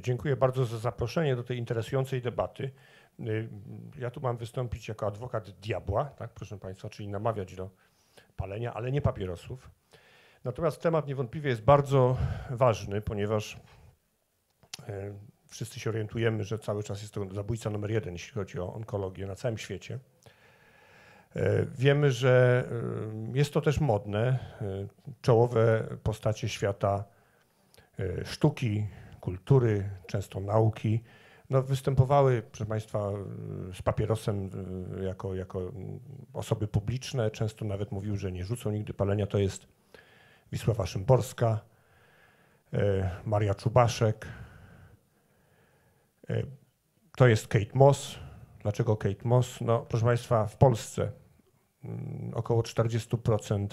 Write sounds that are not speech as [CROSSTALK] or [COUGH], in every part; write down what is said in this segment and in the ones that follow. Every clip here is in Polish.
Dziękuję bardzo za zaproszenie do tej interesującej debaty. Ja tu mam wystąpić jako adwokat diabła, tak, proszę Państwa, czyli namawiać do palenia, ale nie papierosów. Natomiast temat niewątpliwie jest bardzo ważny, ponieważ e, wszyscy się orientujemy, że cały czas jest to zabójca numer jeden, jeśli chodzi o onkologię na całym świecie. E, wiemy, że e, jest to też modne. Czołowe postacie świata sztuki, kultury, często nauki, no, występowały, proszę Państwa, z papierosem jako, jako osoby publiczne. Często nawet mówiły, że nie rzucą nigdy palenia. To jest Wisława Szymborska, e, Maria Czubaszek. E, to jest Kate Moss. Dlaczego Kate Moss? No, proszę Państwa, w Polsce mm, około 40%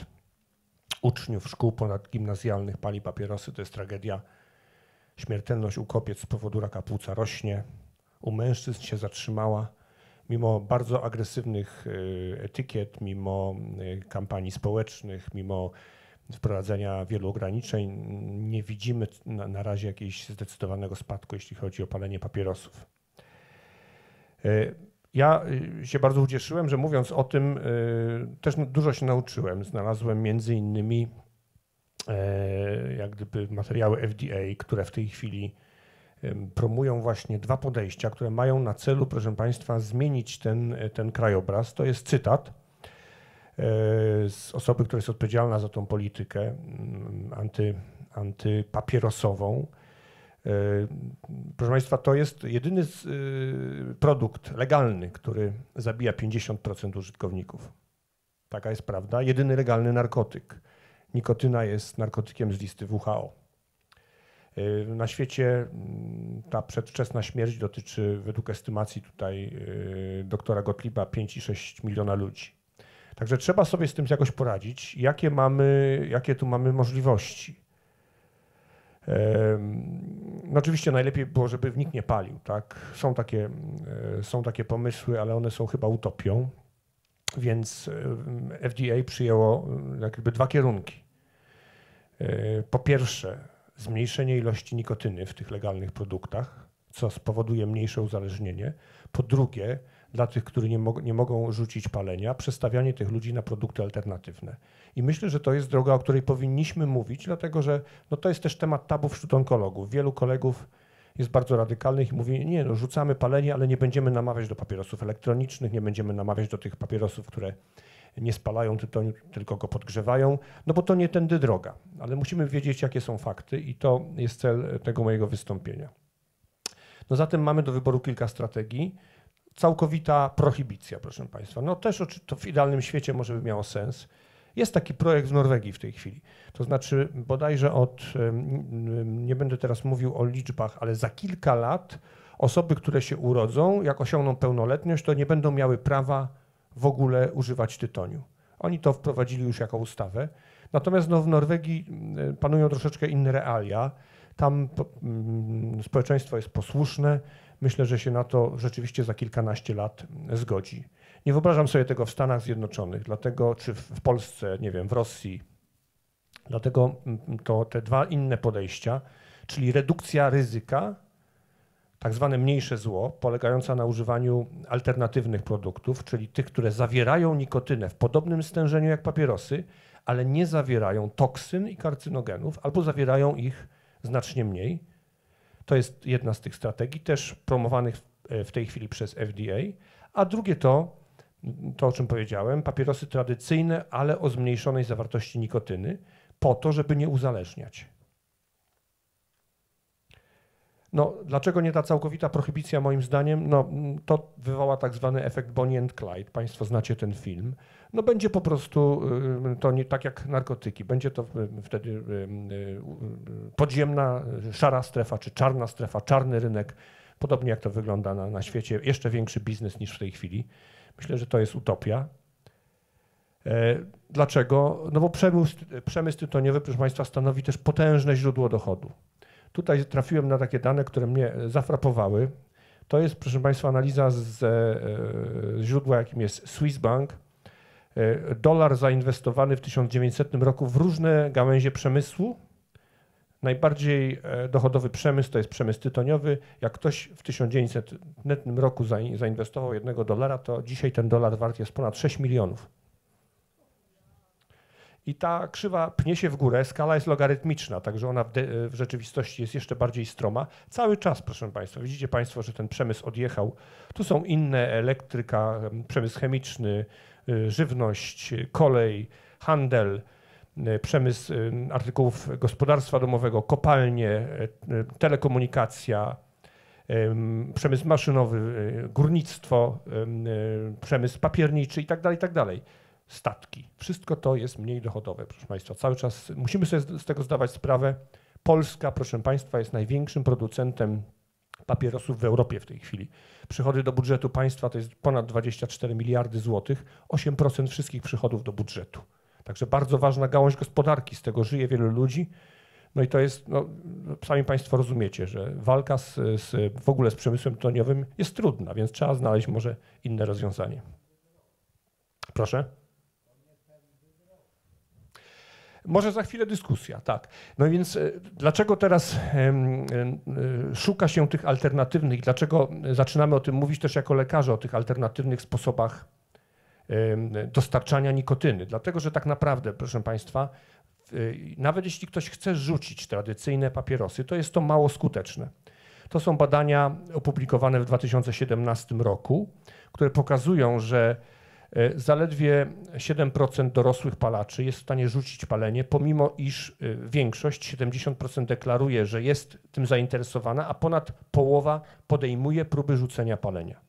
uczniów szkół ponadgimnazjalnych pali papierosy. To jest tragedia. Śmiertelność u kobiet z powodu raka płuca rośnie. U mężczyzn się zatrzymała. Mimo bardzo agresywnych e, etykiet, mimo kampanii społecznych, mimo wprowadzenia wielu ograniczeń nie widzimy na, razie jakiegoś zdecydowanego spadku, jeśli chodzi o palenie papierosów. E, ja e, się bardzo ucieszyłem, że mówiąc o tym, e, też dużo się nauczyłem. Znalazłem między innymi jak gdyby materiały FDA, które w tej chwili promują właśnie dwa podejścia, które mają na celu, proszę Państwa, zmienić ten, ten krajobraz. To jest cytat E, z osoby, która jest odpowiedzialna za tą politykę anty, antypapierosową. E, proszę Państwa, to jest jedyny e, produkt legalny, który zabija 50% użytkowników. Taka jest prawda. Jedyny legalny narkotyk. Nikotyna jest narkotykiem z listy WHO. Na świecie mm, ta przedwczesna śmierć dotyczy, według estymacji tutaj doktora Gottlieba, 5,6 miliona ludzi. Także trzeba sobie z tym jakoś poradzić. Jakie, mamy, jakie tu mamy możliwości? No oczywiście najlepiej było, żeby nikt nie palił. Tak? Są, takie, e, są takie pomysły, ale one są chyba utopią. Więc FDA przyjęło e, jakby dwa kierunki. E, po pierwsze, zmniejszenie ilości nikotyny w tych legalnych produktach, co spowoduje mniejsze uzależnienie. Po drugie, dla tych, którzy nie, nie mogą rzucić palenia, przestawianie tych ludzi na produkty alternatywne. I myślę, że to jest droga, o której powinniśmy mówić, dlatego że no to jest też temat tabu wśród onkologów. Wielu kolegów jest bardzo radykalnych i mówi, nie, no, rzucamy palenie, ale nie będziemy namawiać do papierosów elektronicznych, nie będziemy namawiać do tych papierosów, które nie spalają tytoniu, tylko go podgrzewają, no bo to nie tędy droga. Ale musimy wiedzieć, jakie są fakty i to jest cel tego mojego wystąpienia. No zatem mamy do wyboru kilka strategii całkowita prohibicja, proszę Państwa. No też to w idealnym świecie może by miało sens. Jest taki projekt w Norwegii w tej chwili. To znaczy bodajże od, nie będę teraz mówił o liczbach, ale za kilka lat osoby, które się urodzą, jak osiągną pełnoletność, to nie będą miały prawa w ogóle używać tytoniu. Oni to wprowadzili już jako ustawę. Natomiast no, w Norwegii panują troszeczkę inne realia. Tam społeczeństwo jest posłuszne, myślę, że się na to rzeczywiście za kilkanaście lat zgodzi. Nie wyobrażam sobie tego w Stanach Zjednoczonych, dlatego czy w Polsce, nie wiem, w Rosji. Dlatego to te dwa inne podejścia, czyli redukcja ryzyka, tak zwane mniejsze zło, polegająca na używaniu alternatywnych produktów, czyli tych, które zawierają nikotynę w podobnym stężeniu jak papierosy, ale nie zawierają toksyn i karcynogenów, albo zawierają ich znacznie mniej to jest jedna z tych strategii, też promowanych w tej chwili przez FDA. A drugie to, to o czym powiedziałem, papierosy tradycyjne, ale o zmniejszonej zawartości nikotyny, po to, żeby nie uzależniać. No, dlaczego nie ta całkowita prohibicja moim zdaniem? No, to wywoła tak zwany efekt Bonnie and Clyde. Państwo znacie ten film. No będzie po prostu y, to nie tak jak narkotyki. Będzie to y, wtedy y, podziemna, szara strefa, czy czarna strefa, czarny rynek. Podobnie jak to wygląda na, na świecie. Jeszcze większy biznes niż w tej chwili. Myślę, że to jest utopia. E, dlaczego? No bo przemysł, przemysł tytoniowy, proszę Państwa, stanowi też potężne źródło dochodu. Tutaj trafiłem na takie dane, które mnie zafrapowały. To jest, proszę Państwa, analiza z, e, źródła, jakim jest Swiss Bank. E, dolar zainwestowany w 1900 roku w różne gałęzie przemysłu Najbardziej e, dochodowy przemysł to jest przemysł tytoniowy. Jak ktoś w 1900 roku zainwestował jednego dolara, to dzisiaj ten dolar wart jest ponad 6 milionów. I ta krzywa pnie się w górę, skala jest logarytmiczna, także ona w, w, rzeczywistości jest jeszcze bardziej stroma. Cały czas, proszę Państwa, widzicie Państwo, że ten przemysł odjechał. Tu są inne, elektryka, przemysł chemiczny, y, żywność, kolej, handel, przemysł y, artykułów gospodarstwa domowego, kopalnie, telekomunikacja, przemysł maszynowy, górnictwo, przemysł papierniczy itd., tak itd. Tak statki. Wszystko to jest mniej dochodowe, proszę Państwa. Cały czas musimy sobie z tego zdawać sprawę. Polska, proszę Państwa, jest największym producentem papierosów w Europie w tej chwili. Przychody do budżetu państwa to jest ponad 24 miliardy złotych, 8% wszystkich przychodów do budżetu. Także bardzo ważna gałąź gospodarki, z tego żyje wielu ludzi. No i to jest, no, sami Państwo rozumiecie, że walka z, z, w ogóle z przemysłem tytoniowym jest trudna, więc trzeba znaleźć może inne rozwiązanie. Proszę. Może za chwilę dyskusja, tak. No więc e, dlaczego teraz e, szuka się tych alternatywnych, dlaczego zaczynamy o tym mówić też jako lekarze, o tych alternatywnych sposobach dostarczania nikotyny? Dlatego, że tak naprawdę, proszę Państwa, nawet jeśli ktoś chce rzucić tradycyjne papierosy, to jest to mało skuteczne. To są badania opublikowane w 2017 roku, które pokazują, że E, zaledwie 7% dorosłych palaczy jest w stanie rzucić palenie, pomimo iż e, większość, 70% deklaruje, że jest tym zainteresowana, a ponad połowa podejmuje próby rzucenia palenia.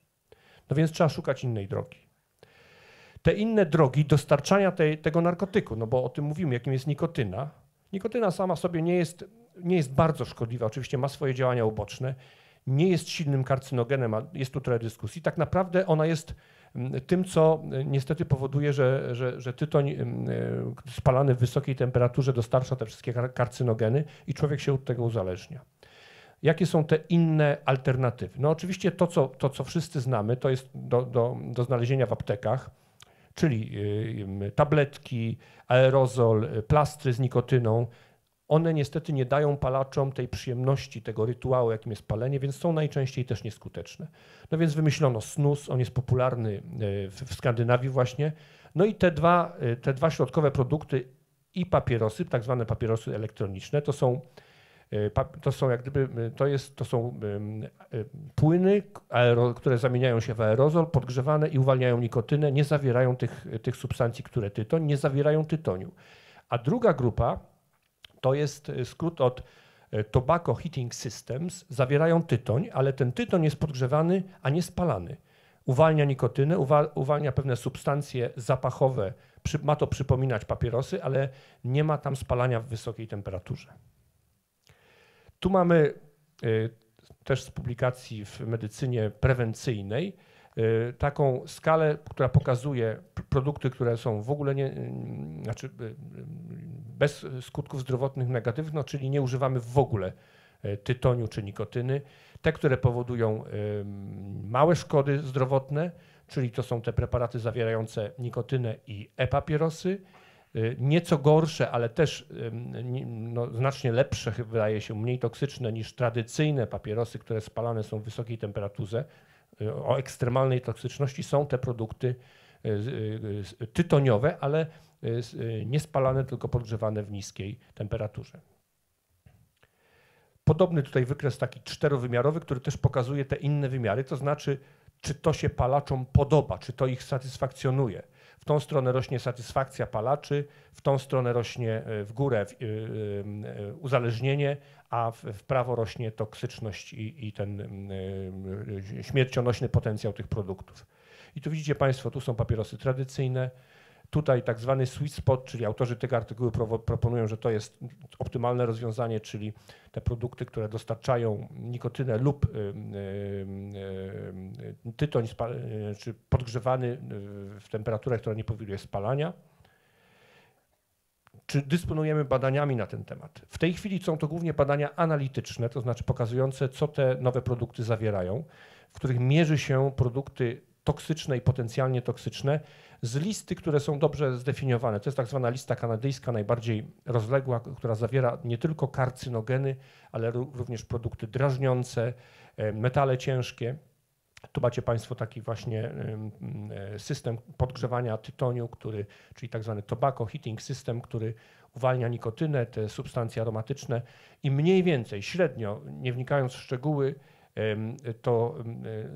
No więc trzeba szukać innej drogi. Te inne drogi dostarczania tej, tego narkotyku, no bo o tym mówimy, jakim jest nikotyna. Nikotyna sama sobie nie jest, nie jest bardzo szkodliwa, oczywiście ma swoje działania uboczne, nie jest silnym karcynogenem, a jest tu trochę dyskusji. Tak naprawdę ona jest tym, co e, niestety powoduje, że, że, że tytoń e, spalany w wysokiej temperaturze dostarcza te wszystkie karcynogeny i człowiek się od tego uzależnia. Jakie są te inne alternatywy? No oczywiście to, co, to, co wszyscy znamy, to jest do, do, do znalezienia w aptekach, czyli e, tabletki, aerozol, plastry z nikotyną, one niestety nie dają palaczom tej przyjemności, tego rytuału, jakim jest palenie, więc są najczęściej też nieskuteczne. No więc wymyślono snus, on jest popularny w Skandynawii właśnie. No i te dwa, te dwa środkowe produkty i papierosy, tak zwane papierosy elektroniczne, to są, to są jak gdyby, to, jest, to są płyny, które zamieniają się w aerozol, podgrzewane i uwalniają nikotynę, nie zawierają tych, tych substancji, które tytoń, nie zawierają tytoniu. A druga grupa to jest skrót od Tobacco Heating Systems. Zawierają tytoń, ale ten tytoń jest podgrzewany, a nie spalany. Uwalnia nikotynę, uwalnia pewne substancje zapachowe. Ma to przypominać papierosy, ale nie ma tam spalania w wysokiej temperaturze. Tu mamy e, też z publikacji w medycynie prewencyjnej Y, taką skalę, która pokazuje produkty, które są w ogóle nie, y, znaczy y, bez skutków zdrowotnych negatywnych, no, czyli nie używamy w ogóle tytoniu czy nikotyny. Te, które powodują małe szkody zdrowotne, czyli to są te preparaty zawierające nikotynę i e-papierosy. Nieco gorsze, ale też no, znacznie lepsze, wydaje się, mniej toksyczne niż tradycyjne papierosy, które spalane są w wysokiej temperaturze, o ekstremalnej toksyczności są te produkty tytoniowe, ale nie spalane, tylko podgrzewane w niskiej temperaturze. Podobny tutaj wykres taki czterowymiarowy, który też pokazuje te inne wymiary, to znaczy, czy to się palaczom podoba, czy to ich satysfakcjonuje. W tą stronę rośnie satysfakcja palaczy, w tą stronę rośnie w górę uzależnienie, a w, prawo rośnie toksyczność i, i ten y, śmiercionośny potencjał tych produktów. I tu widzicie Państwo, tu są papierosy tradycyjne, Tutaj tak zwany sweet spot, czyli autorzy tego artykułu proponują, że to jest optymalne rozwiązanie, czyli te produkty, które dostarczają nikotynę lub y, y, y, tytoń czy podgrzewany w temperaturach, która nie powoduje spalania czy dysponujemy badaniami na ten temat. W tej chwili są to głównie badania analityczne, to znaczy pokazujące, co te nowe produkty zawierają, w których mierzy się produkty toksyczne i potencjalnie toksyczne z listy, które są dobrze zdefiniowane. To jest tak zwana lista kanadyjska, najbardziej rozległa, która zawiera nie tylko karcynogeny, ale również produkty drażniące, metale ciężkie. Tu macie Państwo taki właśnie system podgrzewania tytoniu, który, czyli tak zwany tobacco heating system, który uwalnia nikotynę, te substancje aromatyczne i mniej więcej, średnio, nie wnikając w szczegóły, to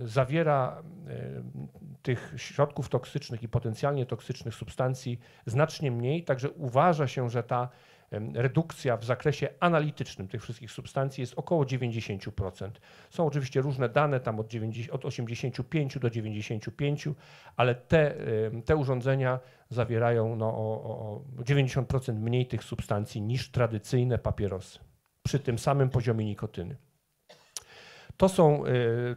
zawiera tych środków toksycznych i potencjalnie toksycznych substancji znacznie mniej, także uważa się, że ta redukcja w zakresie analitycznym tych wszystkich substancji jest około 90%. Są oczywiście różne dane, tam od, 90, od 85 do 95, ale te, te urządzenia zawierają no, o, o 90% mniej tych substancji niż tradycyjne papierosy przy tym samym poziomie nikotyny. To są y,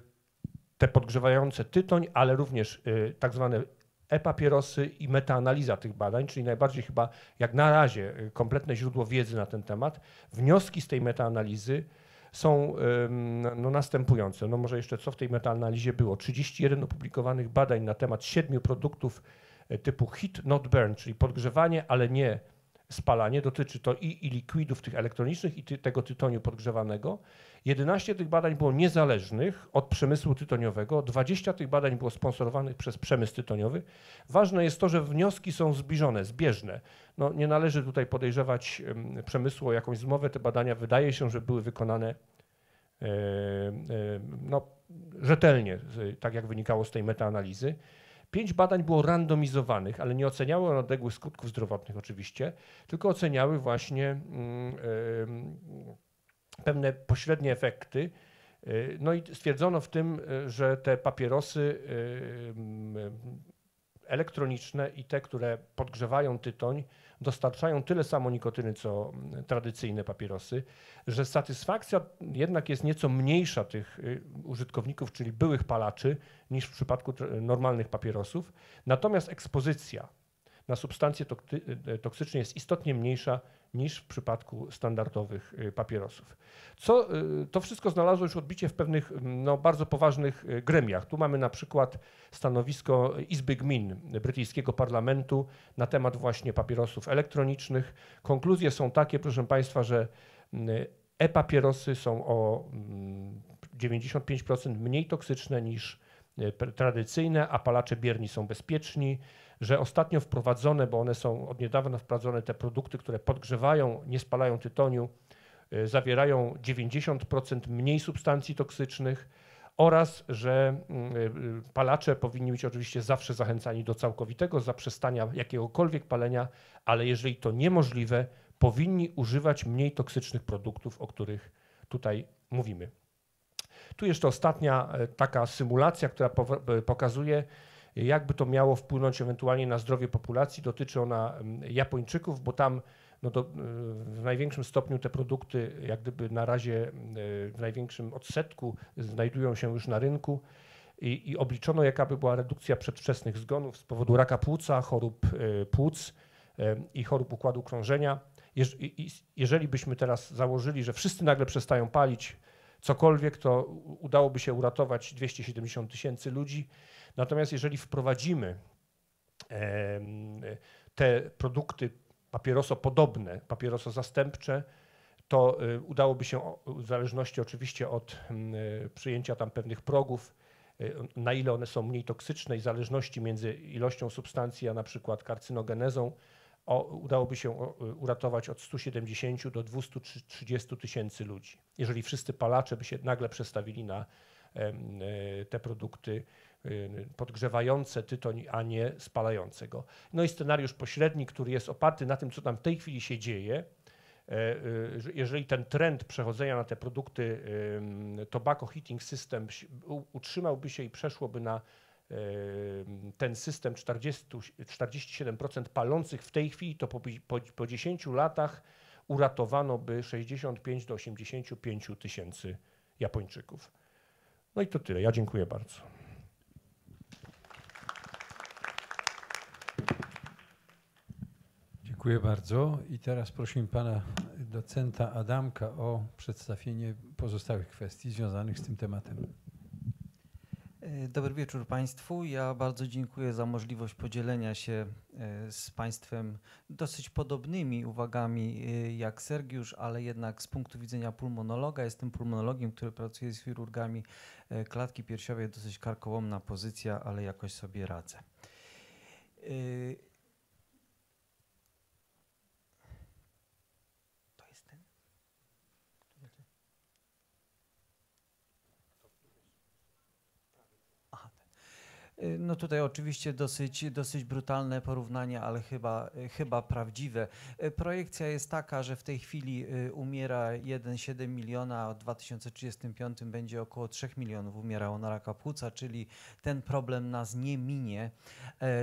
te podgrzewające tytoń, ale również y, tak zwane e-papierosy i metaanaliza tych badań, czyli najbardziej chyba jak na razie y, kompletne źródło wiedzy na ten temat. Wnioski z tej metaanalizy są no, następujące. No może jeszcze co w tej metaanalizie było? 31 opublikowanych badań na temat siedmiu produktów typu hit not burn, czyli podgrzewanie, ale nie spalanie. Dotyczy to i, i likwidów tych elektronicznych i ty, tego tytoniu podgrzewanego. 11 tych badań było niezależnych od przemysłu tytoniowego, 20 tych badań było sponsorowanych przez przemysł tytoniowy. Ważne jest to, że wnioski są zbliżone, zbieżne. No, nie należy tutaj podejrzewać przemysłu o jakąś zmowę. Te badania wydaje się, że były wykonane e, e, no, rzetelnie, tak jak wynikało z tej metaanalizy. Pięć badań było randomizowanych, ale nie oceniały one odległych skutków zdrowotnych oczywiście, tylko oceniały właśnie mm, pewne pośrednie efekty. Y, no i stwierdzono w tym, y, że te papierosy y, elektroniczne i te, które podgrzewają tytoń, dostarczają tyle samo nikotyny, co tradycyjne papierosy, że satysfakcja jednak jest nieco mniejsza tych użytkowników, czyli byłych palaczy, niż w przypadku normalnych papierosów. Natomiast ekspozycja na substancje toksyczne jest istotnie mniejsza niż w przypadku standardowych y, papierosów. Co, y, to wszystko znalazło już odbicie w pewnych no, bardzo poważnych y, gremiach. Tu mamy na przykład stanowisko Izby Gmin brytyjskiego parlamentu na temat właśnie papierosów elektronicznych. Konkluzje są takie, proszę Państwa, że e-papierosy są o 95% mniej toksyczne niż tradycyjne, a palacze bierni są bezpieczni że ostatnio wprowadzone, bo one są od niedawna wprowadzone, te produkty, które podgrzewają, nie spalają tytoniu, y, zawierają 90% mniej substancji toksycznych oraz, że y, y, palacze powinni być oczywiście zawsze zachęcani do całkowitego zaprzestania jakiegokolwiek palenia, ale jeżeli to niemożliwe, powinni używać mniej toksycznych produktów, o których tutaj mówimy. Tu jeszcze ostatnia taka symulacja, która pokazuje, jakby to miało wpłynąć ewentualnie na zdrowie populacji. Dotyczy ona mm, Japończyków, bo tam no to y, w największym stopniu te produkty, jak gdyby na razie y, w największym odsetku znajdują się już na rynku. I, i obliczono, jaka by była redukcja przedwczesnych zgonów z powodu raka płuca, chorób y, płuc i chorób układu krążenia. Jeżeli byśmy teraz założyli, że wszyscy nagle przestają palić cokolwiek, to udałoby się uratować 270 tysięcy ludzi Natomiast jeżeli wprowadzimy te produkty papierosopodobne, papierosozastępcze, to y, udałoby się, w zależności oczywiście od y, przyjęcia tam pewnych progów, y, na ile one są mniej toksyczne i zależności między ilością substancji, a na przykład karcynogenezą, o, udałoby się uratować od 170 do 230 tysięcy ludzi. Jeżeli wszyscy palacze by się nagle przestawili na te produkty Y, podgrzewające tytoń, a nie spalające go. No i scenariusz pośredni, który jest oparty na tym, co tam w tej chwili się dzieje. E, y, jeżeli ten trend przechodzenia na te produkty tobacco heating system utrzymałby się i przeszłoby na ten system 40, 47% palących w tej chwili, to po, po, po 10 latach uratowano by 65 do 85 tysięcy Japończyków. No i to tyle. Ja dziękuję bardzo. Dziękuję bardzo. I teraz proszę pana docenta Adamka o przedstawienie pozostałych kwestii związanych z tym tematem. E, dobry wieczór Państwu. Ja bardzo dziękuję za możliwość podzielenia się e, z Państwem dosyć podobnymi uwagami e, jak Sergiusz, ale jednak z punktu widzenia pulmonologa. Jestem pulmonologiem, który pracuje z chirurgami klatki piersiowej. Dosyć karkołomna pozycja, ale jakoś sobie radzę. Y, no tutaj oczywiście dosyć, dosyć brutalne porównanie, ale chyba, y, chyba prawdziwe. Y, projekcja jest taka, że w tej chwili umiera 1,7 miliona, a w 2035 będzie około 3 milionów umierało na raka płuca, czyli ten problem nas nie minie.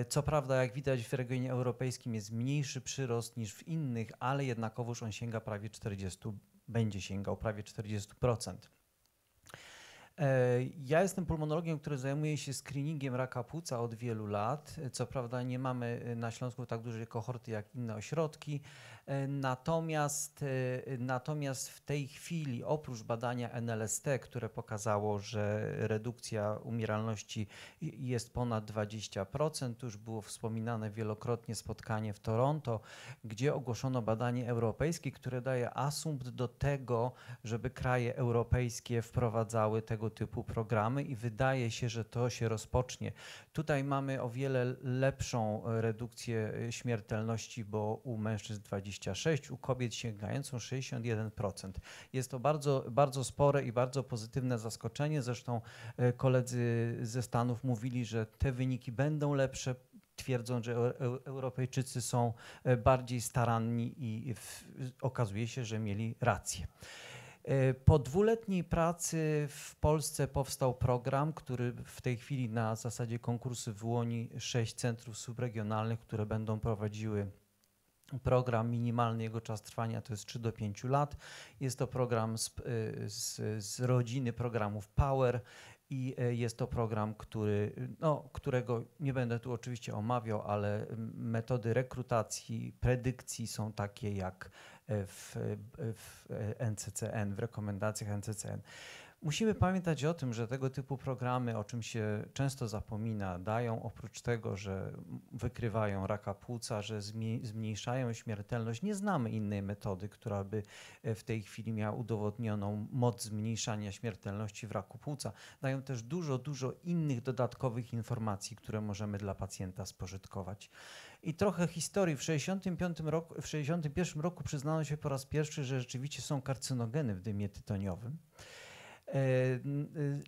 Co prawda, jak widać w regionie europejskim jest mniejszy przyrost niż w innych, ale jednakowoż on sięga prawie 40, będzie sięgał prawie 40%. E, ja jestem pulmonologiem, który zajmuje się screeningiem raka płuca od wielu lat. Co prawda nie mamy na Śląsku tak dużej kohorty jak inne ośrodki, E, natomiast, e, natomiast w tej chwili oprócz badania NLST, które pokazało, że redukcja umieralności jest ponad 20%, już było wspominane wielokrotnie spotkanie w Toronto, gdzie ogłoszono badanie europejskie, które daje asumpt do tego, żeby kraje europejskie wprowadzały tego typu programy i wydaje się, że to się rozpocznie. Tutaj mamy o wiele lepszą redukcję śmiertelności, bo u mężczyzn 20 26, u kobiet sięgającą 61%. Jest to bardzo, bardzo spore i bardzo pozytywne zaskoczenie. Zresztą e, koledzy ze Stanów mówili, że te wyniki będą lepsze, twierdzą, że Europejczycy są e, bardziej staranni i okazuje się, że mieli rację. E, po dwuletniej pracy w Polsce powstał program, który w tej chwili na zasadzie konkursu wyłoni sześć centrów subregionalnych, które będą prowadziły Program minimalny jego czas trwania to jest 3 do 5 lat. Jest to program z, y, z, z rodziny programów Power i y, jest to program, który, no, którego nie będę tu oczywiście omawiał, ale metody rekrutacji, predykcji są takie jak w, w NCCN, w rekomendacjach NCCN. Musimy pamiętać o tym, że tego typu programy, o czym się często zapomina, dają oprócz tego, że wykrywają raka płuca, że zmniejszają śmiertelność. Nie znamy innej metody, która by e, w tej chwili miała udowodnioną moc zmniejszania śmiertelności w raku płuca. Dają też dużo, dużo innych dodatkowych informacji, które możemy dla pacjenta spożytkować. I trochę historii. W 1965 roku, w 61 roku przyznano się po raz pierwszy, że rzeczywiście są karcynogeny w dymie tytoniowym. E, y,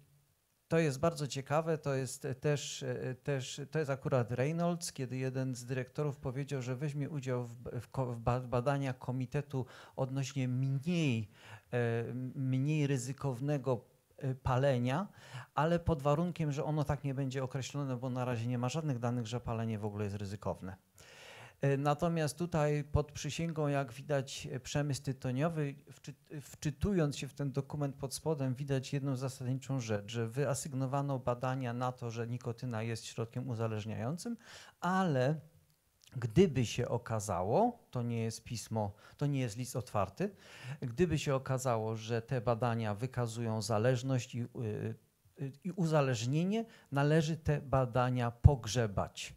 to jest bardzo ciekawe, to jest też, e, też to jest akurat Reynolds, kiedy jeden z dyrektorów powiedział, że weźmie udział w, w badaniach komitetu odnośnie mniej, e, mniej ryzykownego palenia, ale pod warunkiem, że ono tak nie będzie określone, bo na razie nie ma żadnych danych, że palenie w ogóle jest ryzykowne. E, natomiast tutaj pod przysięgą, jak widać, e, przemysł tytoniowy, wczytując się w ten dokument pod spodem, widać jedną zasadniczą rzecz, że wyasygnowano badania na to, że nikotyna jest środkiem uzależniającym, ale gdyby się okazało, to nie jest pismo, to nie jest list otwarty, gdyby się okazało, że te badania wykazują zależność i, y, i uzależnienie, należy te badania pogrzebać.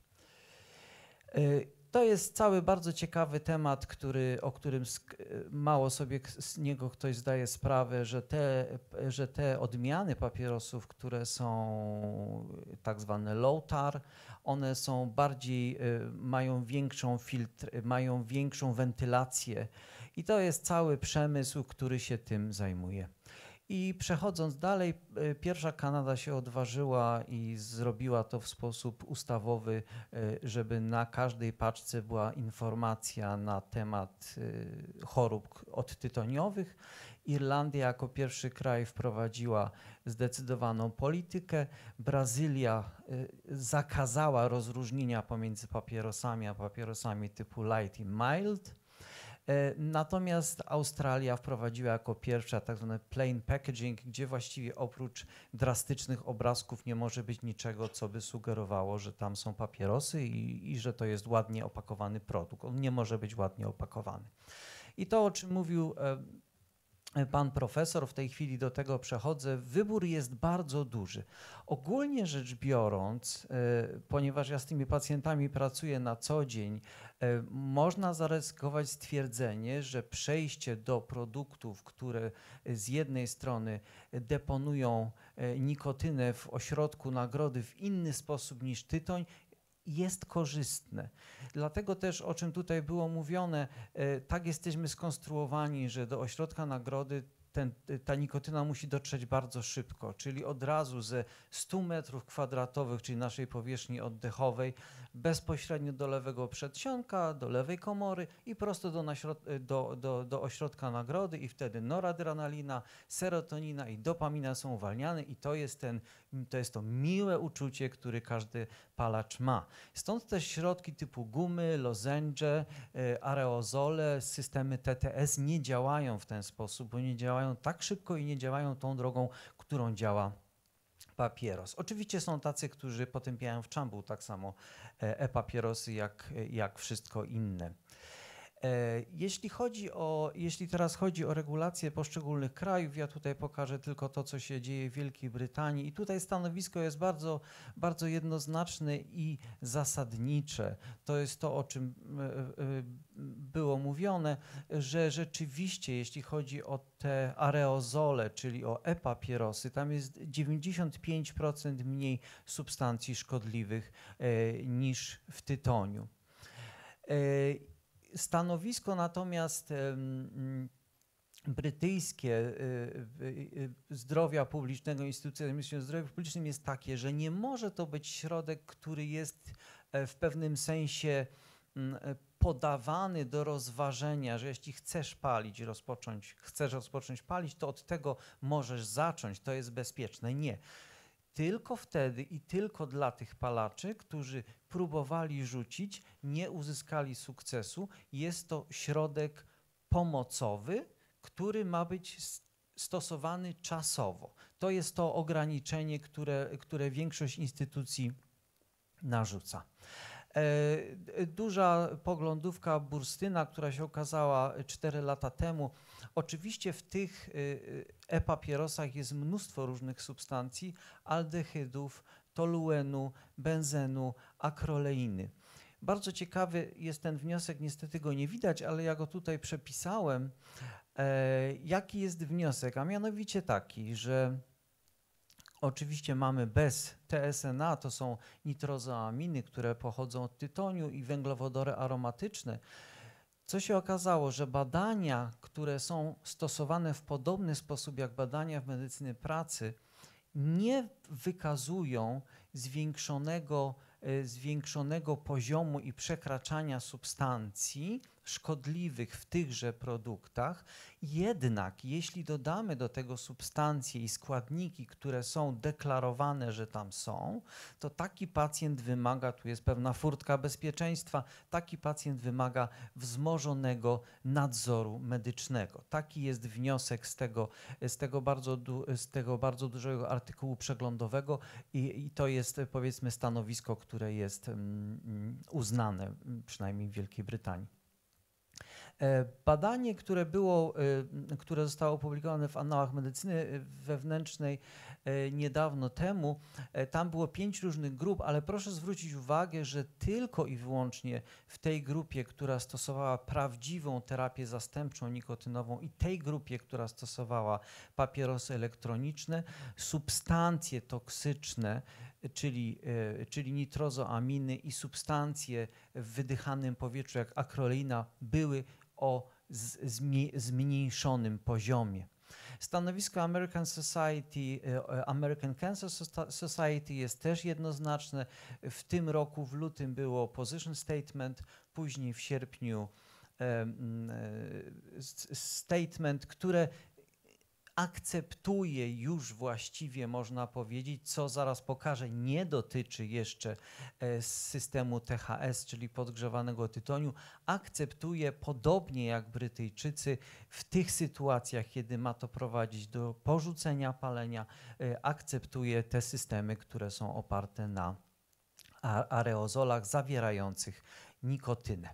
To jest cały bardzo ciekawy temat, który, o którym mało sobie z niego ktoś zdaje sprawę, że te, że te odmiany papierosów, które są tak zwane low tar, one są bardziej, y, mają większą filtr, mają większą wentylację i to jest cały przemysł, który się tym zajmuje. I przechodząc dalej, e, pierwsza Kanada się odważyła i zrobiła to w sposób ustawowy, e, żeby na każdej paczce była informacja na temat e, chorób odtytoniowych. Irlandia jako pierwszy kraj wprowadziła zdecydowaną politykę. Brazylia zakazała rozróżnienia pomiędzy papierosami a papierosami typu light i mild. E, natomiast Australia wprowadziła jako pierwsza tak zwany plain packaging, gdzie właściwie oprócz drastycznych obrazków nie może być niczego, co by sugerowało, że tam są papierosy i, i że to jest ładnie opakowany produkt. On nie może być ładnie opakowany. I to, o czym mówił pan profesor, w tej chwili do tego przechodzę, wybór jest bardzo duży. Ogólnie rzecz biorąc, e, ponieważ ja z tymi pacjentami pracuję na co dzień, e, można zaryzykować stwierdzenie, że przejście do produktów, które z jednej strony deponują e, nikotynę w ośrodku nagrody w inny sposób niż tytoń, jest korzystne. Dlatego też, o czym tutaj było mówione, e, tak jesteśmy skonstruowani, że do ośrodka nagrody ten, ta nikotyna musi dotrzeć bardzo szybko, czyli od razu ze 100 metrów kwadratowych, czyli naszej powierzchni oddechowej, bezpośrednio do lewego przedsionka, do lewej komory i prosto do, do, do, do ośrodka nagrody i wtedy noradrenalina, serotonina i dopamina są uwalniane i to jest, ten, to jest to miłe uczucie, które każdy palacz ma. Stąd też środki typu gumy, lozędże, e, aerozole, systemy TTS nie działają w ten sposób, bo nie działają tak szybko i nie działają tą drogą, którą działa papieros. Oczywiście są tacy, którzy potępiają w czambu tak samo e, e-papierosy jak, jak wszystko inne. E, jeśli chodzi o, jeśli teraz chodzi o regulacje poszczególnych krajów, ja tutaj pokażę tylko to, co się dzieje w Wielkiej Brytanii i tutaj stanowisko jest bardzo, bardzo jednoznaczne i zasadnicze. To jest to, o czym e, e, było mówione, że rzeczywiście, jeśli chodzi o te areozole, czyli o e-papierosy, tam jest 95% mniej substancji szkodliwych niż w tytoniu. Stanowisko natomiast mm, brytyjskie y, y, y, zdrowia publicznego, Instytucji Zajmującej Zdrowiem Publicznym jest takie, że nie może to być środek, który jest e, w pewnym sensie mm, e, podawany do rozważenia, że jeśli chcesz palić, rozpocząć, chcesz rozpocząć palić, to od tego możesz zacząć, to jest bezpieczne. Nie tylko wtedy i tylko dla tych palaczy, którzy próbowali rzucić, nie uzyskali sukcesu. Jest to środek pomocowy, który ma być stosowany czasowo. To jest to ograniczenie, które, które większość instytucji narzuca. E, duża poglądówka Burstyna, która się okazała 4 lata temu. Oczywiście w tych e, e-papierosach jest mnóstwo różnych substancji, aldehydów, toluenu, benzenu, akroleiny. Bardzo ciekawy jest ten wniosek, niestety go nie widać, ale ja go tutaj przepisałem. E, jaki jest wniosek? A mianowicie taki, że Oczywiście mamy bez TSNA, to są nitrozoaminy, które pochodzą od tytoniu i węglowodory aromatyczne. Co się okazało, że badania, które są stosowane w podobny sposób jak badania w medycynie pracy, nie wykazują zwiększonego, e, zwiększonego poziomu i przekraczania substancji szkodliwych w tychże produktach. Jednak jeśli dodamy do tego substancje i składniki, które są deklarowane, że tam są, to taki pacjent wymaga, tu jest pewna furtka bezpieczeństwa, taki pacjent wymaga wzmożonego nadzoru medycznego. Taki jest wniosek z tego, z tego, bardzo, z tego bardzo dużego artykułu przeglądowego i, i to jest powiedzmy stanowisko, które jest mm, mm, uznane, przynajmniej w Wielkiej Brytanii. E, badanie, które, było, e, które zostało opublikowane w Annałach Medycyny Wewnętrznej e, niedawno temu, tam było pięć różnych grup, ale proszę zwrócić uwagę, że tylko i wyłącznie w tej grupie, która stosowała prawdziwą terapię zastępczą nikotynową i tej grupie, która stosowała papierosy elektroniczne, substancje toksyczne, czyli, czyli nitrozoaminy i substancje w wydychanym powietrzu, jak akrolina, były o zmniejszonym poziomie. Stanowisko American Society, e, American Cancer Society jest też jednoznaczne. W tym roku, w lutym było position statement, później w sierpniu e, statement, które akceptuje już właściwie, można powiedzieć, co zaraz pokażę, nie dotyczy jeszcze e, systemu THS, czyli podgrzewanego tytoniu, akceptuje podobnie jak Brytyjczycy w tych sytuacjach, kiedy ma to prowadzić do porzucenia palenia, e, akceptuje te systemy, które są oparte na areozolach zawierających nikotynę.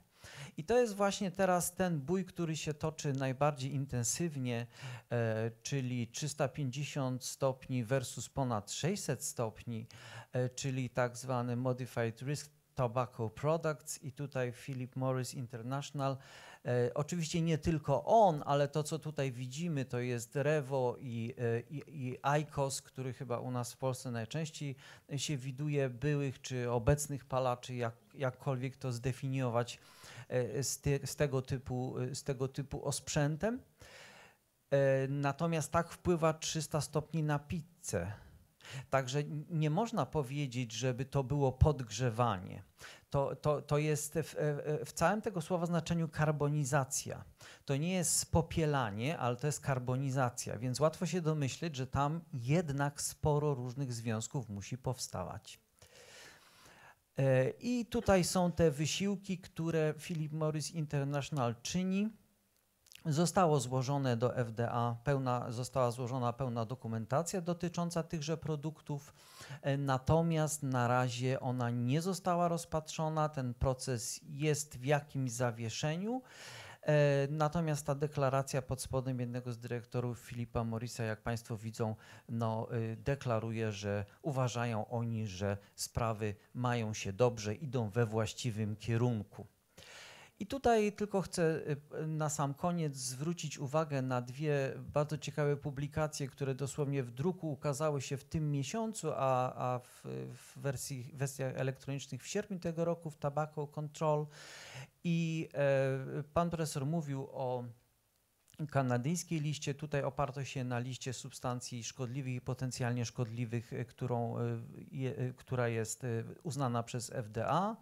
I to jest właśnie teraz ten bój, który się toczy najbardziej intensywnie, e, czyli 350 stopni versus ponad 600 stopni, e, czyli tak zwany Modified Risk Tobacco Products i tutaj Philip Morris International. E, oczywiście nie tylko on, ale to co tutaj widzimy to jest Revo i, e, i, i ICOS, który chyba u nas w Polsce najczęściej się widuje, byłych czy obecnych palaczy, jak, jakkolwiek to zdefiniować z, ty, z, tego typu, z tego typu osprzętem. E, natomiast tak wpływa 300 stopni na pizzę. Także nie można powiedzieć, żeby to było podgrzewanie. To, to, to jest w, w całym tego słowa znaczeniu karbonizacja. To nie jest spopielanie, ale to jest karbonizacja, więc łatwo się domyśleć, że tam jednak sporo różnych związków musi powstawać. E, I tutaj są te wysiłki, które Philip Morris International czyni. Zostało złożone do FDA, pełna, została złożona pełna dokumentacja dotycząca tychże produktów, e, natomiast na razie ona nie została rozpatrzona, ten proces jest w jakimś zawieszeniu. E, natomiast ta deklaracja pod spodem jednego z dyrektorów Filipa Morisa, jak Państwo widzą, no, y, deklaruje, że uważają oni, że sprawy mają się dobrze, idą we właściwym kierunku. I tutaj tylko chcę y, na sam koniec zwrócić uwagę na dwie bardzo ciekawe publikacje, które dosłownie w druku ukazały się w tym miesiącu, a, a w, w wersji, wersjach elektronicznych w sierpniu tego roku w Tobacco Control. I e, pan profesor mówił o kanadyjskiej liście. Tutaj oparto się na liście substancji szkodliwych i potencjalnie szkodliwych, e, którą, e, je, e, która jest uznana przez FDA.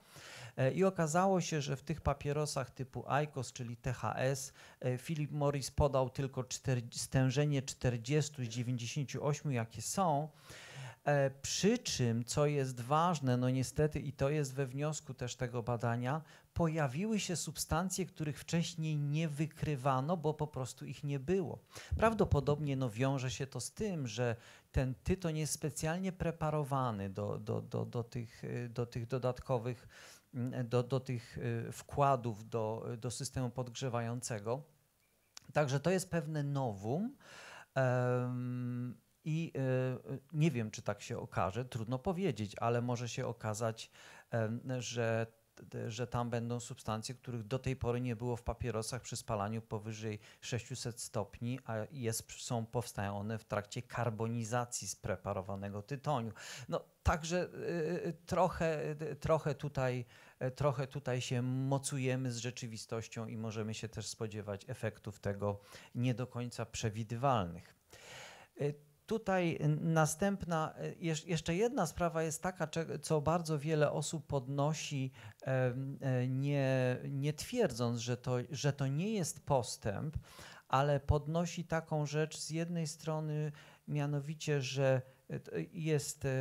I okazało się, że w tych papierosach typu IQOS, czyli THS, Philip Morris podał tylko 4, stężenie 40 z 98, jakie są. Przy czym, co jest ważne, no niestety, i to jest we wniosku też tego badania, pojawiły się substancje, których wcześniej nie wykrywano, bo po prostu ich nie było. Prawdopodobnie no, wiąże się to z tym, że ten tytoń jest specjalnie preparowany do, do, do, do, tych, do tych dodatkowych, do, do tych y, wkładów do, do systemu podgrzewającego. Także to jest pewne nowum. Um, i y, nie wiem, czy tak się okaże, trudno powiedzieć, ale może się okazać, że że tam będą substancje, których do tej pory nie było w papierosach przy spalaniu powyżej 600 stopni, a jest, są, powstają one w trakcie karbonizacji spreparowanego tytoniu. No, także y, trochę, y, trochę, tutaj, y, trochę tutaj się mocujemy z rzeczywistością i możemy się też spodziewać efektów tego nie do końca przewidywalnych. Tutaj następna, jeszcze jedna sprawa jest taka, co bardzo wiele osób podnosi, e, nie, nie twierdząc, że to, że to nie jest postęp, ale podnosi taką rzecz z jednej strony, mianowicie, że jest e,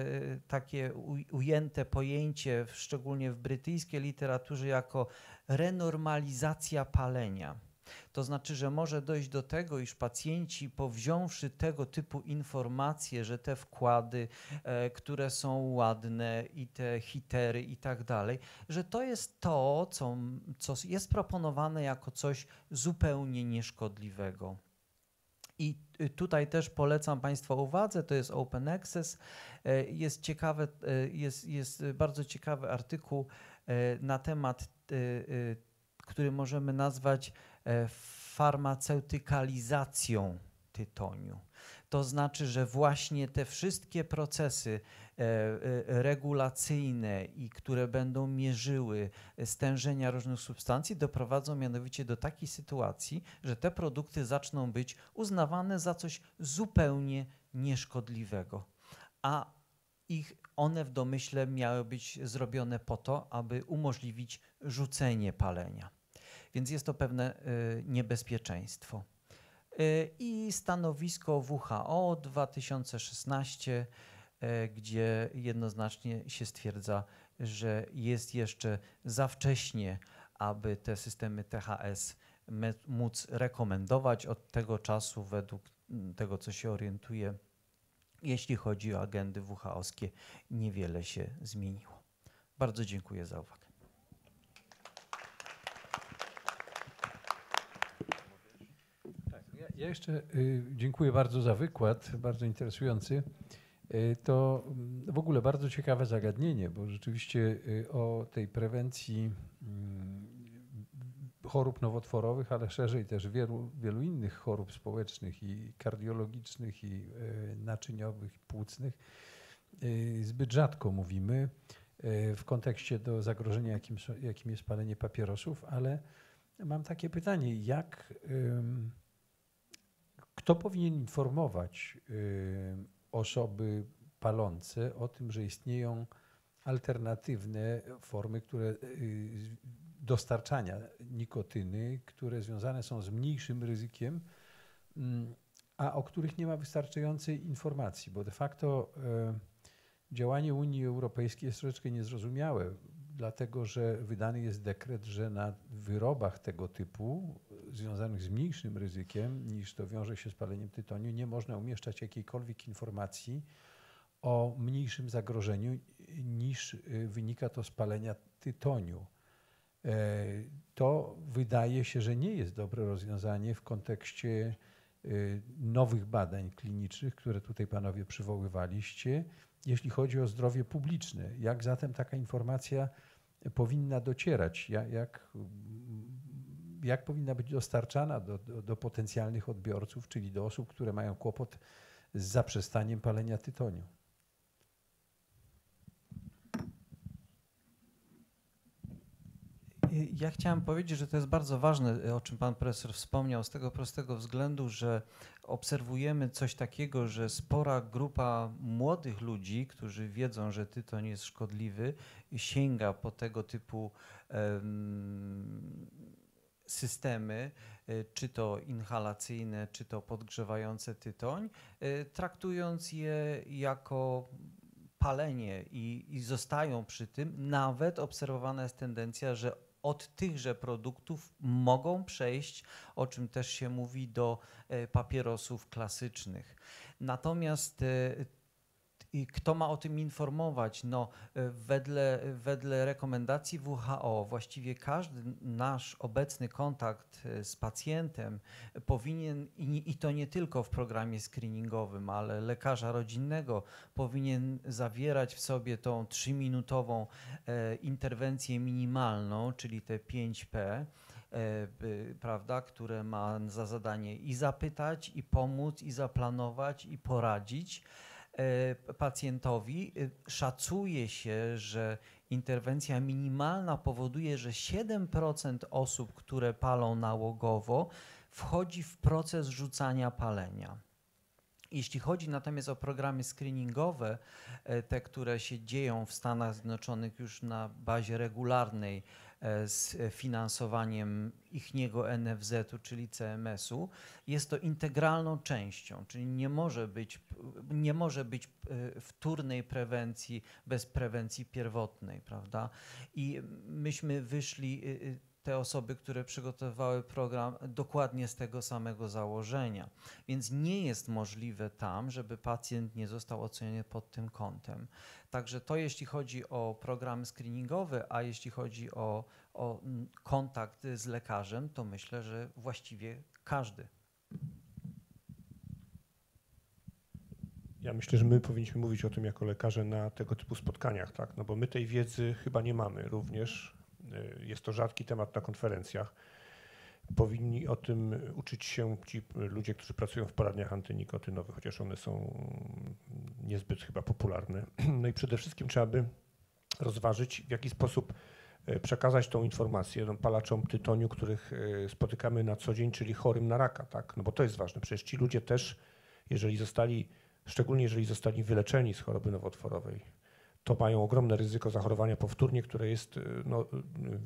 takie ujęte pojęcie, szczególnie w brytyjskiej literaturze, jako renormalizacja palenia. To znaczy, że może dojść do tego, iż pacjenci, powziąwszy tego typu informacje, że te wkłady, e, które są ładne i te hitery i tak dalej, że to jest to, co, co jest proponowane jako coś zupełnie nieszkodliwego. I y, tutaj też polecam Państwa uwadze, to jest Open Access. E, jest, ciekawe, e, jest, jest bardzo ciekawy artykuł e, na temat, który możemy nazwać farmaceutykalizacją tytoniu. To znaczy, że właśnie te wszystkie procesy e, e, regulacyjne i które będą mierzyły stężenia różnych substancji, doprowadzą mianowicie do takiej sytuacji, że te produkty zaczną być uznawane za coś zupełnie nieszkodliwego. A ich one w domyśle miały być zrobione po to, aby umożliwić rzucenie palenia więc jest to pewne y, niebezpieczeństwo. Y, I stanowisko WHO 2016, y, gdzie jednoznacznie się stwierdza, że jest jeszcze za wcześnie, aby te systemy THS móc rekomendować. Od tego czasu, według mm, tego, co się orientuje, jeśli chodzi o agendy WHO-skie, niewiele się zmieniło. Bardzo dziękuję za uwagę. Ja jeszcze y, dziękuję bardzo za wykład, bardzo interesujący. Y, to mm, w ogóle bardzo ciekawe zagadnienie, bo rzeczywiście y, o tej prewencji mm, chorób nowotworowych, ale szerzej też wielu, wielu innych chorób społecznych i kardiologicznych, i naczyniowych, i płucnych zbyt rzadko mówimy w kontekście do zagrożenia, jakim, jakim jest palenie papierosów, ale mam takie pytanie, jak kto powinien informować y, osoby palące o tym, że istnieją alternatywne formy które, y, dostarczania nikotyny, które związane są z mniejszym ryzykiem, mm, a o których nie ma wystarczającej informacji, bo de facto y, działanie Unii Europejskiej jest troszeczkę niezrozumiałe dlatego że wydany jest dekret, że na wyrobach tego typu, związanych z mniejszym ryzykiem niż to wiąże się z paleniem tytoniu, nie można umieszczać jakiejkolwiek informacji o mniejszym zagrożeniu niż y, wynika to z palenia tytoniu. E, to wydaje się, że nie jest dobre rozwiązanie w kontekście y, nowych badań klinicznych, które tutaj panowie przywoływaliście, jeśli chodzi o zdrowie publiczne. Jak zatem taka informacja powinna docierać, jak, jak, powinna być dostarczana do, do, do, potencjalnych odbiorców, czyli do osób, które mają kłopot z zaprzestaniem palenia tytoniu. Ja chciałem powiedzieć, że to jest bardzo ważne, o czym pan profesor wspomniał, z tego prostego względu, że obserwujemy coś takiego, że spora grupa młodych ludzi, którzy wiedzą, że tytoń jest szkodliwy, sięga po tego typu um, systemy, e, czy to inhalacyjne, czy to podgrzewające tytoń, e, traktując je jako palenie i, i zostają przy tym. Nawet obserwowana jest tendencja, że od tychże produktów mogą przejść, o czym też się mówi, do e, papierosów klasycznych. Natomiast i kto ma o tym informować? No, e, wedle, wedle rekomendacji WHO, właściwie każdy nasz obecny kontakt e, z pacjentem powinien, i, i to nie tylko w programie screeningowym, ale lekarza rodzinnego, powinien zawierać w sobie tą trzyminutową e, interwencję minimalną, czyli te 5P. E, prawda, które ma za zadanie i zapytać, i pomóc, i zaplanować, i poradzić. E, pacjentowi. E, szacuje się, że interwencja minimalna powoduje, że 7% osób, które palą nałogowo, wchodzi w proces rzucania palenia. Jeśli chodzi natomiast o programy screeningowe, e, te, które się dzieją w Stanach Zjednoczonych już na bazie regularnej, z finansowaniem ichniego NFZ-u, czyli CMS-u, jest to integralną częścią, czyli nie może być, nie może być e, wtórnej prewencji bez prewencji pierwotnej, prawda? I myśmy wyszli e, te osoby, które przygotowywały program dokładnie z tego samego założenia. Więc nie jest możliwe tam, żeby pacjent nie został oceniony pod tym kątem. Także to jeśli chodzi o programy screeningowe, a jeśli chodzi o, o kontakt z lekarzem, to myślę, że właściwie każdy. Ja myślę, że my powinniśmy mówić o tym jako lekarze na tego typu spotkaniach, tak? No bo my tej wiedzy chyba nie mamy również jest to rzadki temat na konferencjach. Powinni o tym uczyć się ci ludzie, którzy pracują w poradniach antynikotynowych, chociaż one są niezbyt chyba popularne. [CLEARS THROAT] No i przede wszystkim trzeba by rozważyć, w jaki sposób y, przekazać tą informację no, palaczom tytoniu, których y, spotykamy na co dzień, czyli chorym na raka, tak? No bo to jest ważne. Przecież ci ludzie też, jeżeli zostali, szczególnie jeżeli zostali wyleczeni z choroby nowotworowej, to mają ogromne ryzyko zachorowania powtórnie, które jest y, no,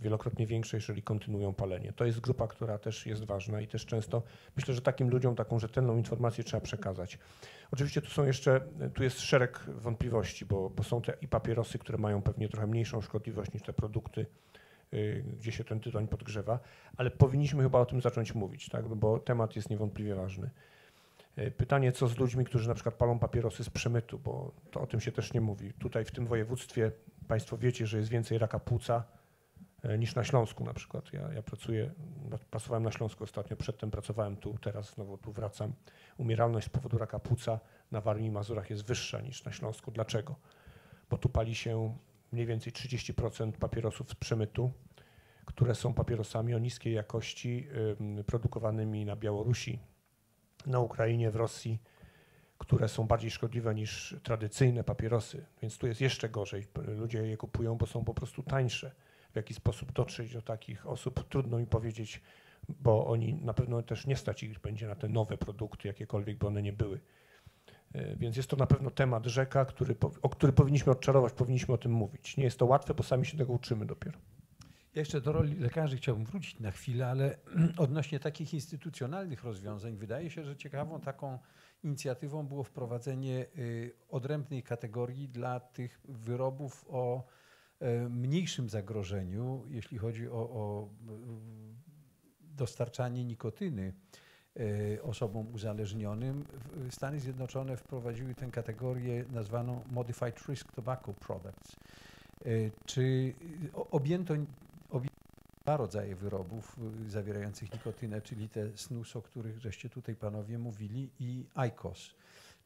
wielokrotnie większe, jeżeli kontynuują palenie. To jest grupa, która też jest ważna i też często myślę, że takim ludziom taką rzetelną informację trzeba przekazać. Oczywiście tu są jeszcze, tu jest szereg wątpliwości, bo, bo są te i papierosy, które mają pewnie trochę mniejszą szkodliwość niż te produkty, y, gdzie się ten tytoń podgrzewa, ale powinniśmy chyba o tym zacząć mówić, tak? bo temat jest niewątpliwie ważny. E, pytanie, co z ludźmi, którzy na przykład palą papierosy z przemytu, bo to o tym się też nie mówi. Tutaj w tym województwie Państwo wiecie, że jest więcej raka płuca e, niż na Śląsku na przykład. Ja, ja pracuję, pracowałem na Śląsku ostatnio, przedtem pracowałem tu, teraz znowu tu wracam. Umieralność z powodu raka płuca na Warmii i Mazurach jest wyższa niż na Śląsku. Dlaczego? Bo tu pali się mniej więcej 30% papierosów z przemytu, które są papierosami o niskiej jakości produkowanymi na Białorusi, na Ukrainie, w Rosji, które są bardziej szkodliwe niż tradycyjne papierosy. Więc tu jest jeszcze gorzej. Ludzie je kupują, bo są po prostu tańsze. W jaki sposób dotrzeć do takich osób, trudno mi powiedzieć, bo oni na pewno też nie stać ich będzie na te nowe produkty, jakiekolwiek by one nie były. E, więc jest to na pewno temat rzeka, który, o który powinniśmy odczarować, powinniśmy o tym mówić. Nie jest to łatwe, bo sami się tego uczymy dopiero. Jeszcze do roli lekarzy chciałbym wrócić na chwilę, ale [CLEARS THROAT] odnośnie takich instytucjonalnych rozwiązań, wydaje się, że ciekawą taką inicjatywą było wprowadzenie y, odrębnej kategorii dla tych wyrobów o e, mniejszym zagrożeniu, jeśli chodzi o, o dostarczanie nikotyny e, osobom uzależnionym. Stany Zjednoczone wprowadziły tę kategorię nazwaną Modified Risk Tobacco Products. E, czy objęto dwa rodzaje wyrobów y, zawierających nikotynę, czyli te snus, o których żeście tutaj panowie mówili i ICOS.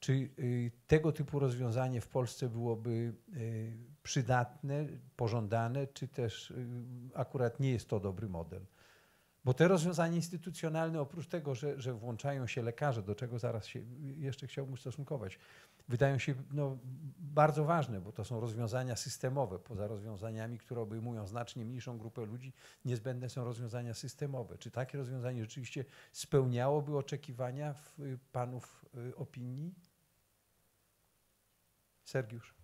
Czy y, tego typu rozwiązanie w Polsce byłoby y, przydatne, pożądane, czy też akurat nie jest to dobry model? Bo te rozwiązania instytucjonalne, oprócz tego, że, że włączają się lekarze, do czego zaraz się jeszcze chciałbym ustosunkować, wydają się no, bardzo ważne, bo to są rozwiązania systemowe. Poza rozwiązaniami, które obejmują znacznie mniejszą grupę ludzi, niezbędne są rozwiązania systemowe. Czy takie rozwiązanie rzeczywiście spełniałoby oczekiwania w panów y, opinii? Sergiusz.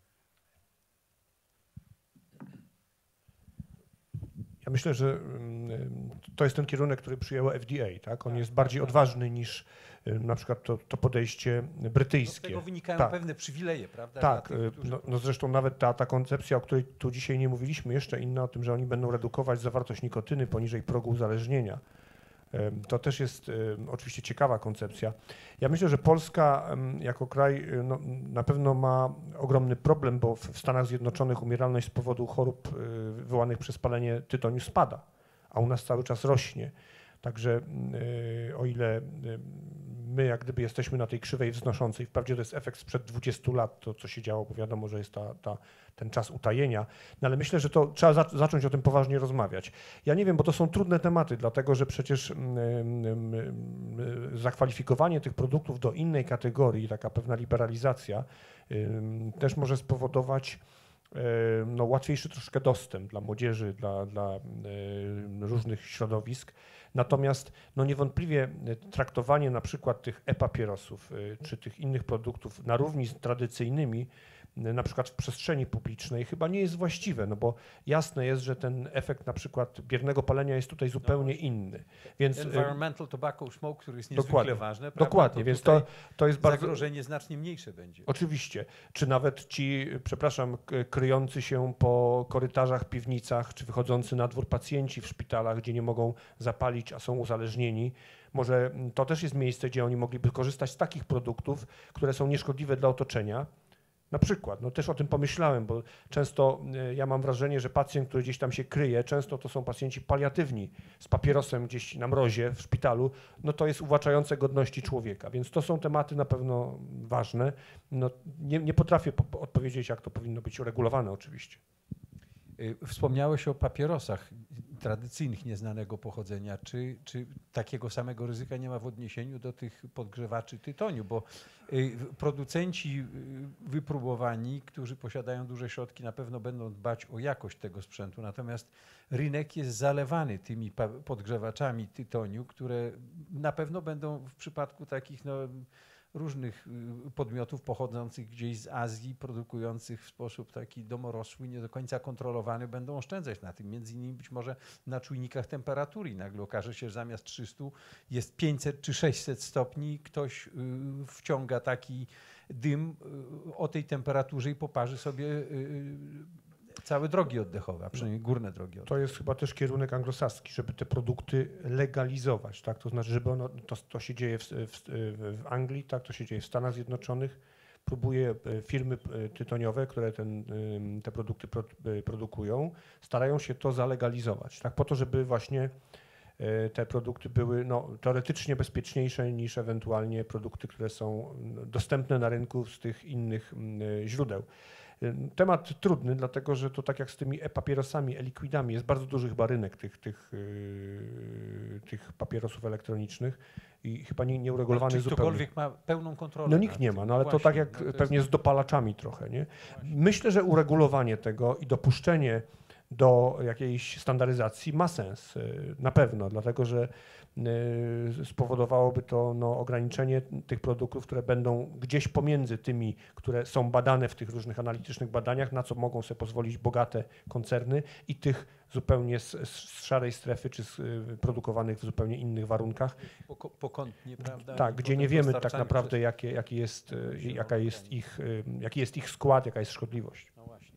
Ja myślę, że mm, to jest ten kierunek, który przyjęło FDA. Tak? On tak, jest bardziej tak, odważny niż y, na przykład to, to podejście brytyjskie. No z tego wynikają tak. pewne przywileje, prawda? Tak, tych, y, no, no, zresztą nawet ta, ta koncepcja, o której tu dzisiaj nie mówiliśmy, jeszcze inna o tym, że oni będą redukować zawartość nikotyny poniżej progu uzależnienia to też jest oczywiście ciekawa koncepcja. Ja myślę, że Polska jako kraj y, no, na pewno ma ogromny problem, bo w Stanach Zjednoczonych umieralność z powodu chorób y, wywołanych przez palenie tytoniu spada, a u nas cały czas rośnie. Także y, o ile my jak gdyby jesteśmy na tej krzywej wznoszącej, wprawdzie to jest efekt sprzed 20 lat, to co się działo, bo wiadomo, że jest ta, ta, ten czas utajenia, no ale myślę, że to trzeba za, zacząć o tym poważnie rozmawiać. Ja nie wiem, bo to są trudne tematy, dlatego że przecież zakwalifikowanie tych produktów do innej kategorii, taka pewna liberalizacja też może spowodować no, łatwiejszy troszkę dostęp dla młodzieży, dla, dla różnych środowisk. Natomiast no niewątpliwie e, traktowanie na przykład tych e-papierosów e, czy tych innych produktów na równi z tradycyjnymi na przykład w przestrzeni publicznej chyba nie jest właściwe, no bo jasne jest, że ten efekt na przykład biernego palenia jest tutaj zupełnie no inny. Więc, y, Environmental tobacco smoke, który jest niezwykle dokładnie, ważny. Prawda? Dokładnie, to więc to, to jest bardzo... Zagrożenie znacznie mniejsze będzie. Oczywiście. Czy nawet ci, przepraszam, kryjący się po korytarzach, piwnicach, czy wychodzący na dwór pacjenci w szpitalach, gdzie nie mogą zapalić, a są uzależnieni, może to też jest miejsce, gdzie oni mogliby korzystać z takich produktów, które są nieszkodliwe dla otoczenia, na przykład, no też o tym pomyślałem, bo często e, ja mam wrażenie, że pacjent, który gdzieś tam się kryje, często to są pacjenci paliatywni z papierosem gdzieś na mrozie w szpitalu, no to jest uwłaczające godności człowieka. Więc to są tematy na pewno ważne. No, nie, nie potrafię odpowiedzieć, jak to powinno być uregulowane oczywiście. Y, wspomniałeś o papierosach tradycyjnych nieznanego pochodzenia. Czy, czy takiego samego ryzyka nie ma w odniesieniu do tych podgrzewaczy tytoniu? Bo y, producenci y, wypróbowani, którzy posiadają duże środki, na pewno będą dbać o jakość tego sprzętu. Natomiast rynek jest zalewany tymi podgrzewaczami tytoniu, które na pewno będą w przypadku takich no, różnych y, podmiotów pochodzących gdzieś z Azji, produkujących w sposób taki domorosły, nie do końca kontrolowany, będą oszczędzać na tym. Między innymi być może na czujnikach temperatury. Nagle okaże się, że zamiast 300 jest 500 czy 600 stopni. Ktoś y, wciąga taki dym y, o tej temperaturze i poparzy sobie całe drogi oddechowe, a przynajmniej górne drogi oddechowe. To jest chyba też kierunek anglosaski, żeby te produkty legalizować, tak? To znaczy, żeby ono, to, to się dzieje w, w, w Anglii, tak? To się dzieje w Stanach Zjednoczonych. próbuje e, firmy e, tytoniowe, które ten, te produkty pro, e, produkują, starają się to zalegalizować, tak po to, żeby właśnie te produkty były no, teoretycznie bezpieczniejsze niż ewentualnie produkty, które są dostępne na rynku z tych innych źródeł. Temat trudny, dlatego że to tak jak z tymi e-papierosami, e-liquidami, jest bardzo duży chyba rynek tych, tych, yy, tych papierosów elektronicznych i chyba nie, nieuregulowany Czy zupełnie. ktokolwiek ma pełną kontrolę? No nikt nie ma, no ale to Właśnie, tak jak no to jest- pewnie z dopalaczami trochę, nie? Myślę, że uregulowanie tego i dopuszczenie do jakiejś standaryzacji ma sens, y, na pewno, dlatego że spowodowałoby to no, ograniczenie tych produktów, które będą gdzieś pomiędzy tymi, które są badane w tych różnych analitycznych badaniach, na co mogą sobie pozwolić bogate koncerny i tych zupełnie z, z szarej strefy, czy z, y, produkowanych w zupełnie innych warunkach, Pokątnie, prawda? tak, gdzie nie wiemy tak naprawdę, jakie, jaki, jest, y, jaka jest ich, y, jaki jest ich skład, jaka jest szkodliwość. No właśnie.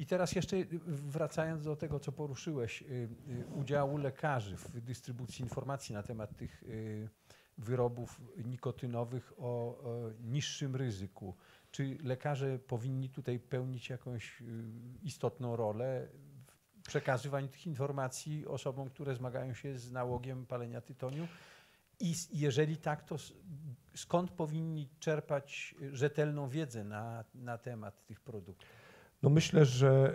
I teraz jeszcze y, wracając do tego, co poruszyłeś, y, y, udziału lekarzy w dystrybucji informacji na temat tych wyrobów nikotynowych o, niższym ryzyku. Czy lekarze powinni tutaj pełnić jakąś istotną rolę w przekazywaniu tych informacji osobom, które zmagają się z nałogiem palenia tytoniu? I jeżeli tak, to skąd powinni czerpać rzetelną wiedzę na, na temat tych produktów? No myślę, że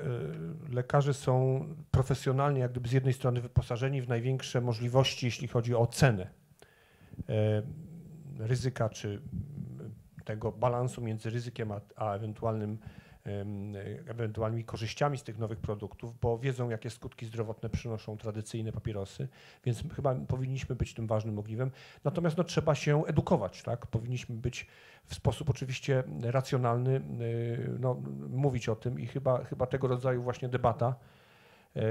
y, lekarze są profesjonalnie, jak gdyby z jednej strony wyposażeni w największe możliwości, jeśli chodzi o ocenę e, ryzyka, czy tego balansu między ryzykiem a, a ewentualnym, ewentualnymi korzyściami z tych nowych produktów, bo wiedzą, jakie skutki zdrowotne przynoszą tradycyjne papierosy, więc chyba powinniśmy być tym ważnym ogniwem. Natomiast no, trzeba się edukować, tak? Powinniśmy być w sposób oczywiście racjonalny, y, no, mówić o tym i chyba, chyba tego rodzaju właśnie debata,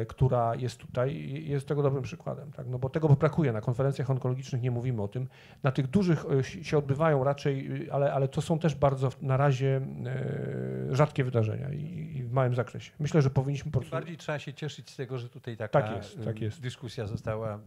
która jest tutaj, jest tego dobrym przykładem, tak? no bo tego brakuje. Na konferencjach onkologicznych nie mówimy o tym. Na tych dużych y, się odbywają raczej, y, ale, ale to są też bardzo na razie rzadkie wydarzenia i, i w małym zakresie. Myślę, że powinniśmy po Tym prostu... bardziej trzeba się cieszyć z tego, że tutaj taka Tak jest, tak jest. dyskusja została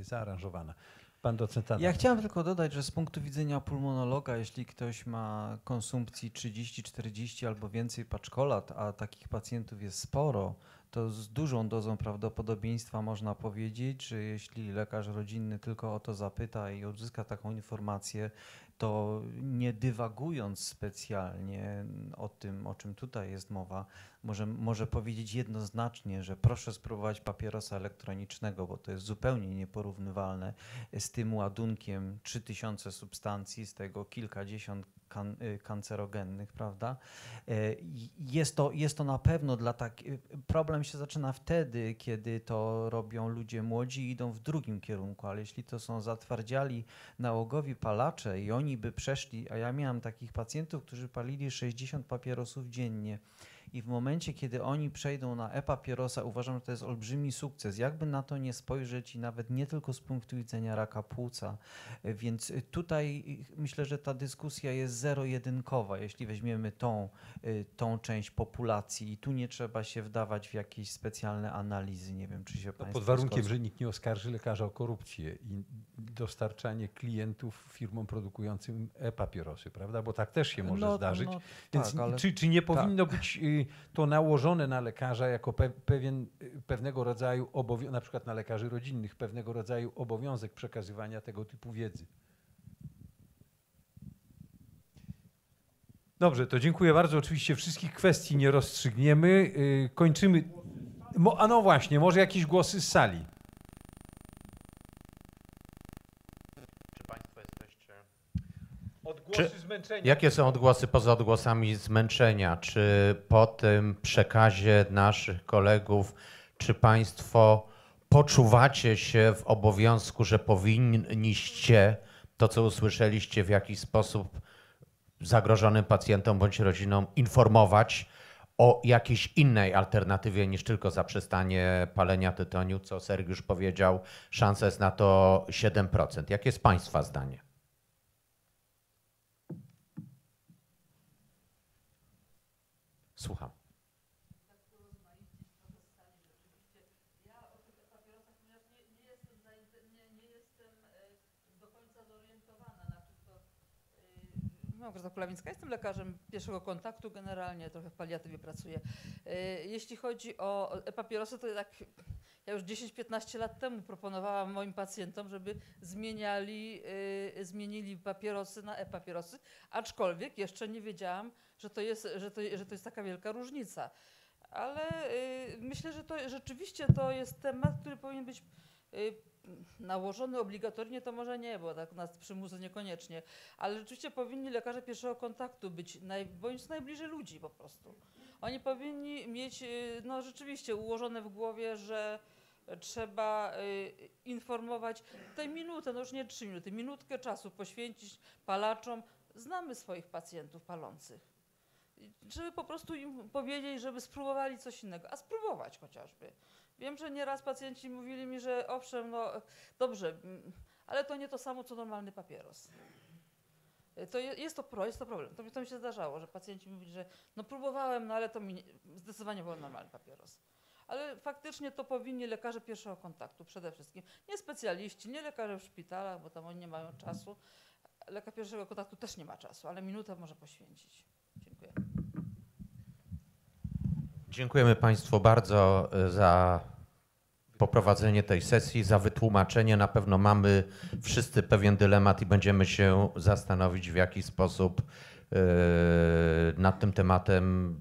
zaaranżowana. Pan docent Adam. Ja chciałem tylko dodać, że z punktu widzenia pulmonologa, jeśli ktoś ma konsumpcji 30, 40 albo więcej paczkolat, a takich pacjentów jest sporo, to z dużą dozą prawdopodobieństwa można powiedzieć, że jeśli lekarz rodzinny tylko o to zapyta i uzyska taką informację, to nie dywagując specjalnie o tym, o czym tutaj jest mowa, może, może powiedzieć jednoznacznie, że proszę spróbować papierosa elektronicznego, bo to jest zupełnie nieporównywalne z tym ładunkiem 3000 substancji, z tego kilkadziesiąt kan, y, kancerogennych, prawda? E, Jest to, jest to na pewno dla tak. y, Problem się zaczyna wtedy, kiedy to robią ludzie młodzi i idą w drugim kierunku, ale jeśli to są zatwardziali nałogowi palacze i oni by przeszli, a ja miałem takich pacjentów, którzy palili 60 papierosów dziennie. I w momencie, kiedy oni przejdą na e-papierosa, uważam, że to jest olbrzymi sukces. Jakby na to nie spojrzeć i nawet nie tylko z punktu widzenia raka płuca. Więc y, tutaj y, myślę, że ta dyskusja jest zero-jedynkowa, jeśli weźmiemy tą, y, tą część populacji i tu nie trzeba się wdawać w jakieś specjalne analizy. Nie wiem, czy się No, pod warunkiem, że nikt nie oskarży lekarza o korupcję i dostarczanie klientów firmom produkującym e-papierosy, prawda? Bo tak też się może No, zdarzyć. no, Więc tak, ale czy, czy nie powinno być to nałożone na lekarza jako pe, pewien, pewnego rodzaju obowiązek, na przykład na lekarzy rodzinnych, pewnego rodzaju obowiązek przekazywania tego typu wiedzy? Dobrze, to dziękuję bardzo. Oczywiście wszystkich kwestii nie rozstrzygniemy. Y, Kończymy. A no właśnie, może jakieś głosy z sali. Czy Państwo jesteście. Odgłosy zmęczenia. Jakie są odgłosy poza odgłosami zmęczenia? Czy po tym przekazie naszych kolegów, czy Państwo poczuwacie się w obowiązku, że powinniście to, co usłyszeliście, w jakiś sposób zagrożonym pacjentom bądź rodzinom informować o jakiejś innej alternatywie niż tylko zaprzestanie palenia tytoniu, co Sergiusz powiedział, szansa jest na to 7%. Jakie jest Państwa zdanie? Słucham. Kulawińska, jestem lekarzem pierwszego kontaktu generalnie, trochę w paliatywie pracuję. Y, Jeśli chodzi o papierosy, to tak ja już 10-15 lat temu proponowałam moim pacjentom, żeby zmieniali, y, zmienili papierosy na e-papierosy, aczkolwiek jeszcze nie wiedziałam, że to jest, że to, że to jest taka wielka różnica. Ale y, myślę, że to rzeczywiście to jest temat, który powinien być nałożony obligatoryjnie, to może nie, bo tak nas przymusu niekoniecznie, ale rzeczywiście powinni lekarze pierwszego kontaktu być, naj, bądź najbliżej ludzi po prostu. Oni powinni mieć, y, no rzeczywiście ułożone w głowie, że trzeba y, informować tę minutę, no już nie trzy minuty, minutkę czasu poświęcić palaczom. Znamy swoich pacjentów palących. Żeby po prostu im powiedzieć, żeby spróbowali coś innego, a spróbować chociażby. Wiem, że nieraz pacjenci mówili mi, że owszem, no dobrze, mm, ale to nie to samo, co normalny papieros. Y, To je- jest to, jest to problem. To, mi- to mi się zdarzało, że pacjenci mówili, że no próbowałem, no ale to mi nie, zdecydowanie był normalny papieros. Ale faktycznie to powinni lekarze pierwszego kontaktu przede wszystkim. Nie specjaliści, nie lekarze w szpitalach, bo tam oni nie mają czasu. Lekarz pierwszego kontaktu też nie ma czasu, ale minutę może poświęcić. Dziękuję. Dziękujemy Państwu bardzo e, za poprowadzenie tej sesji, za wytłumaczenie. Na pewno mamy wszyscy pewien dylemat i będziemy się zastanowić, w jaki sposób e, nad tym tematem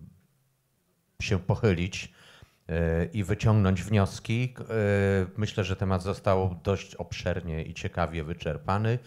się pochylić e, i wyciągnąć wnioski. Myślę, że temat został dość obszernie i ciekawie wyczerpany.